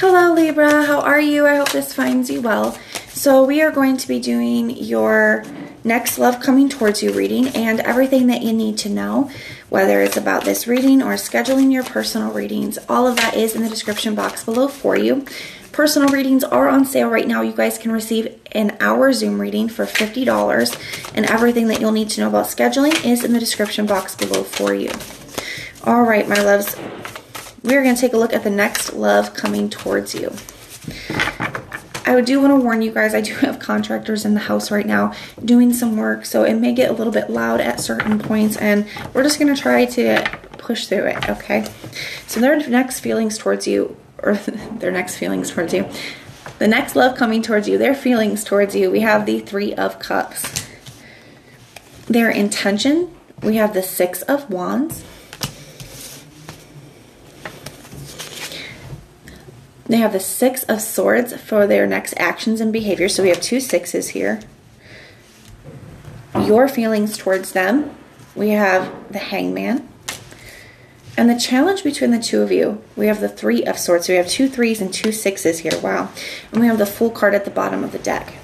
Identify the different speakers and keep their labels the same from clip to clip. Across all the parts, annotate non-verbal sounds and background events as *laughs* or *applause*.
Speaker 1: Hello Libra, how are you? I hope this finds you well. So we are going to be doing your next love coming towards you reading and everything that you need to know, whether it's about this reading or scheduling your personal readings, all of that is in the description box below for you. Personal readings are on sale right now. You guys can receive an hour Zoom reading for $50 and everything that you'll need to know about scheduling is in the description box below for you. All right, my loves, we're going to take a look at the next love coming towards you. I do want to warn you guys, I do have contractors in the house right now doing some work, so it may get a little bit loud at certain points, and we're just going to try to push through it, okay? So their next feelings towards you, or *laughs* their next feelings towards you, the next love coming towards you, their feelings towards you, we have the Three of Cups. Their intention, we have the Six of Wands. They have the Six of Swords for their next actions and behavior. So we have two sixes here. Uh-huh. Your feelings towards them. We have the Hangman. And the challenge between the two of you, we have the Three of Swords. So we have two threes and two sixes here. Wow. And we have the Fool card at the bottom of the deck.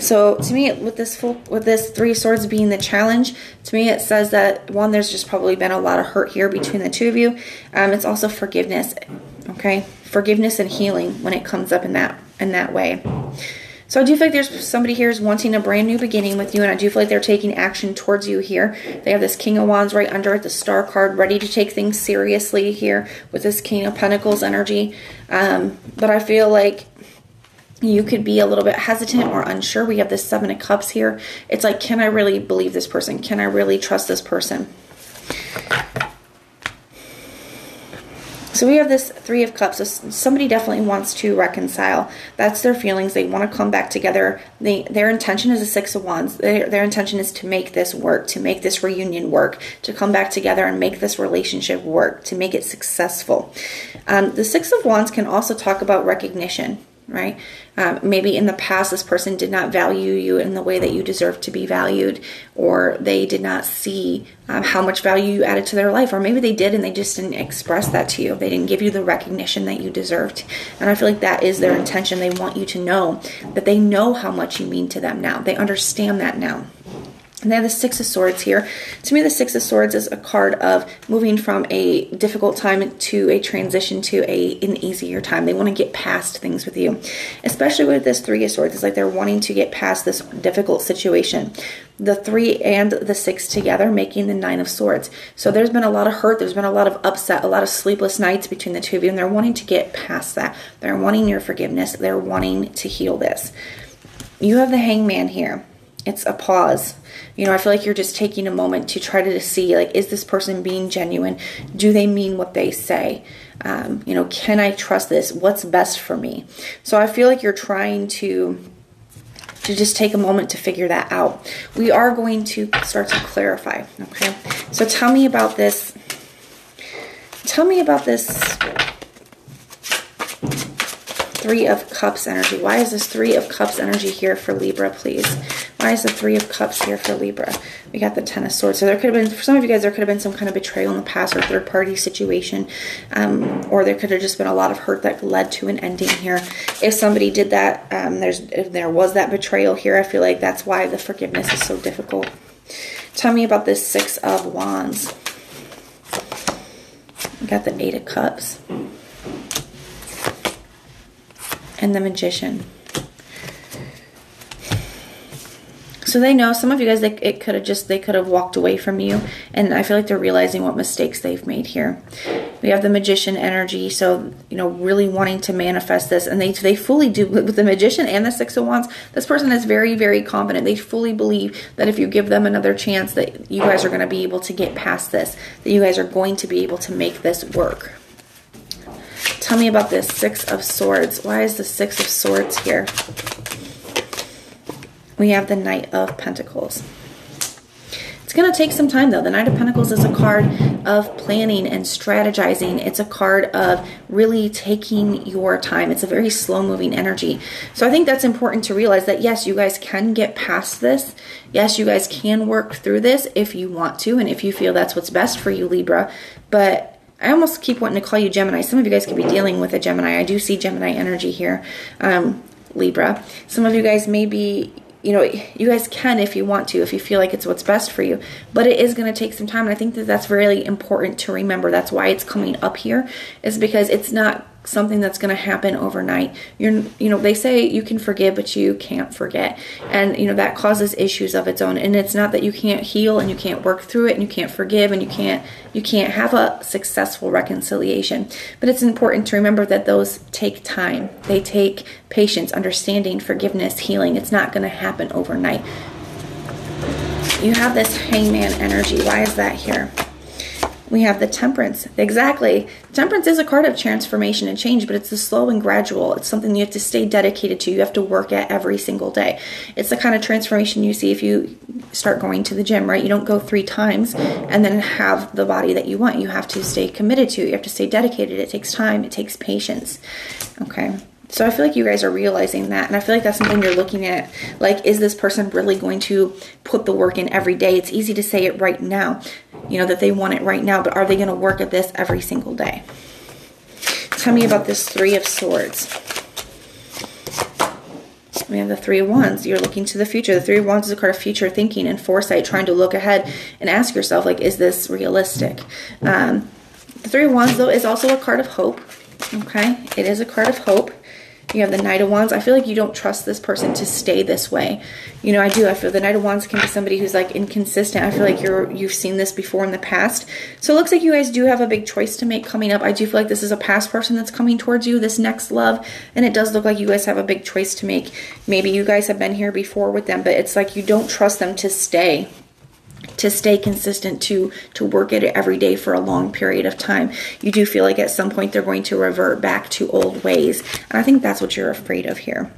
Speaker 1: So to me, with this Fool, with this three swords being the challenge, to me it says that one, there's just probably been a lot of hurt here between the two of you. Um, it's also forgiveness, okay, forgiveness and healing when it comes up in that in that way. So I do feel like there's somebody here is wanting a brand new beginning with you, and I do feel like they're taking action towards you here. They have this King of Wands right under it, the Star card, ready to take things seriously here with this King of Pentacles energy. Um, but I feel like you could be a little bit hesitant or unsure. We have this Seven of Cups here. It's like, can I really believe this person? Can I really trust this person? So we have this Three of Cups. So somebody definitely wants to reconcile. That's their feelings. They want to come back together. They, their intention is a Six of Wands. Their, their intention is to make this work, to make this reunion work, to come back together and make this relationship work, to make it successful. Um, the Six of Wands can also talk about recognition right? Um, maybe in the past, this person did not value you in the way that you deserve to be valued, or they did not see um, how much value you added to their life, or maybe they did and they just didn't express that to you. They didn't give you the recognition that you deserved. And I feel like that is their intention. They want you to know that they know how much you mean to them now, they understand that now. And they have the Six of Swords here. To me, the Six of Swords is a card of moving from a difficult time to a transition to a an easier time. They want to get past things with you. Especially with this Three of Swords. It's like they're wanting to get past this difficult situation. The three and the six together making the Nine of Swords. So there's been a lot of hurt, there's been a lot of upset, a lot of sleepless nights between the two of you, and they're wanting to get past that. They're wanting your forgiveness, they're wanting to heal this. You have the hangman here. It's a pause you know, I feel like you're just taking a moment to try to see, like, is this person being genuine? Do they mean what they say? Um, you know, can I trust this? What's best for me? So I feel like you're trying to to just take a moment to figure that out. We are going to start to clarify. Okay, so tell me about this. Tell me about this Three of Cups energy. Why is this Three of Cups energy here for Libra, please? Why is the Three of Cups here for Libra? We got the Ten of Swords. So there could have been, for some of you guys, there could have been some kind of betrayal in the past or third party situation. Um, or there could have just been a lot of hurt that led to an ending here. If somebody did that, um, there's if there was that betrayal here, I feel like that's why the forgiveness is so difficult. Tell me about this Six of Wands. We got the Eight of Cups and the magician. So they know some of you guys, they, it could have just, they could have walked away from you. And I feel like they're realizing what mistakes they've made here. We have the magician energy. So, you know, really wanting to manifest this. And they, they fully do *laughs* with the magician and the six of wands. This person is very, very confident. They fully believe that if you give them another chance that you guys are going to be able to get past this, that you guys are going to be able to make this work. Tell me about this Six of Swords. Why is the Six of Swords here? We have the Knight of Pentacles. It's going to take some time though. The Knight of Pentacles is a card of planning and strategizing. It's a card of really taking your time. It's a very slow moving energy. So I think that's important to realize that yes, you guys can get past this. Yes, you guys can work through this if you want to and if you feel that's what's best for you, Libra. But I almost keep wanting to call you Gemini. Some of you guys could be dealing with a Gemini. I do see Gemini energy here, um, Libra. Some of you guys may be you know, you guys can if you want to, if you feel like it's what's best for you. But it is going to take some time. And I think that that's really important to remember. That's why it's coming up here, is because it's not something that's going to happen overnight. You're, you know, they say you can forgive, but you can't forget. And, you know, that causes issues of its own. And it's not that you can't heal and you can't work through it and you can't forgive and you can't, you can't have a successful reconciliation. But it's important to remember that those take time. They take patience, understanding, forgiveness, healing. It's not going to happen overnight. You have this hangman energy. Why is that here? We have the temperance. Exactly. Temperance is a card of transformation and change, but it's a slow and gradual. It's something you have to stay dedicated to. You have to work at every single day. It's the kind of transformation you see if you start going to the gym, right? You don't go three times and then have the body that you want. You have to stay committed to. You have to stay dedicated. It takes time. It takes patience. Okay. So I feel like you guys are realizing that. And I feel like that's something you're looking at. Like, is this person really going to put the work in every day? It's easy to say it right now, you know, that they want it right now, but are they going to work at this every single day? Tell me about this Three of Swords. We have the Three of Wands. You're looking to the future. The Three of Wands is a card of future thinking and foresight, trying to look ahead and ask yourself, like, is this realistic? Um, the Three of Wands, though, is also a card of hope. Okay? It is a card of hope. You have the Knight of Wands. I feel like you don't trust this person to stay this way. You know, I do. I feel the Knight of Wands can be somebody who's like inconsistent. I feel like you're you've seen this before in the past. So it looks like you guys do have a big choice to make coming up. I do feel like this is a past person that's coming towards you, this next love, and it does look like you guys have a big choice to make. Maybe you guys have been here before with them, but it's like you don't trust them to stay to stay consistent to to work at it every day for a long period of time. You do feel like at some point they're going to revert back to old ways. And i think that's what you're afraid of here.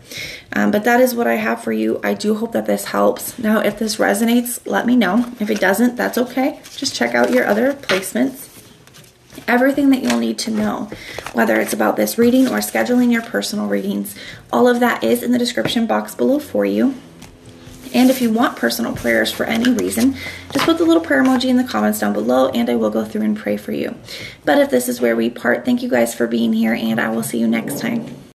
Speaker 1: Um, but that is what i have for you. I do hope that this helps. Now if this resonates let me know. If it doesn't that's okay. Just check out your other placements. Everything that you'll need to know, whether it's about this reading or scheduling your personal readings. All of that is in the description box below for you. And if you want personal prayers for any reason, just put the little prayer emoji in the comments down below and I will go through and pray for you. But if this is where we part, thank you guys for being here and I will see you next time.